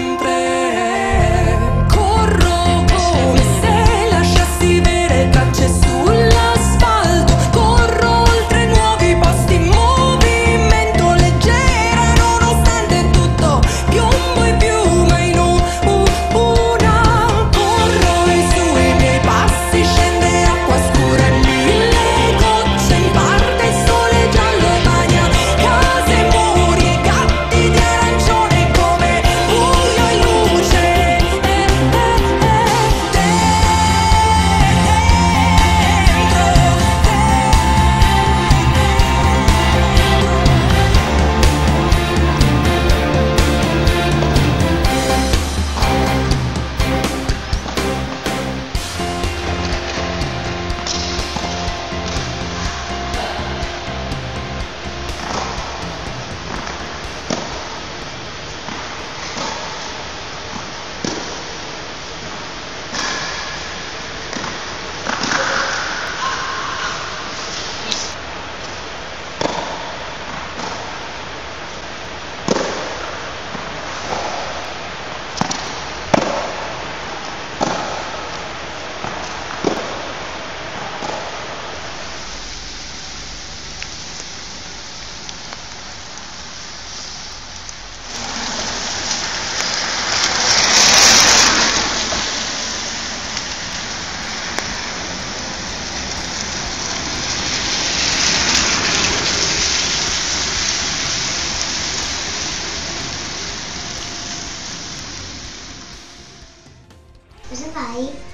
sempre. Fai?